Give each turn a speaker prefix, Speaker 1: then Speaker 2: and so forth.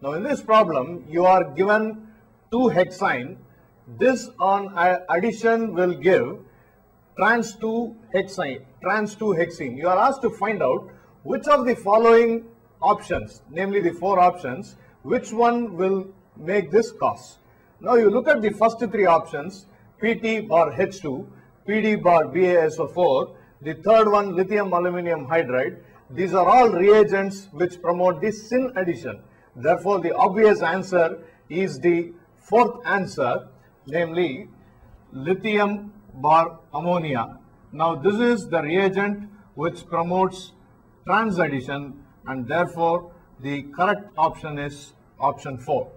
Speaker 1: Now in this problem, you are given 2 hexyne. This on uh, addition will give trans 2 hexane, trans 2 hexene. You are asked to find out which of the following options, namely the four options, which one will make this cause. Now you look at the first three options, PT bar H2, PD bar BaSO4, the third one lithium aluminum hydride. These are all reagents which promote the syn addition. Therefore, the obvious answer is the fourth answer, namely lithium bar ammonia. Now, this is the reagent which promotes trans addition and therefore the correct option is option 4.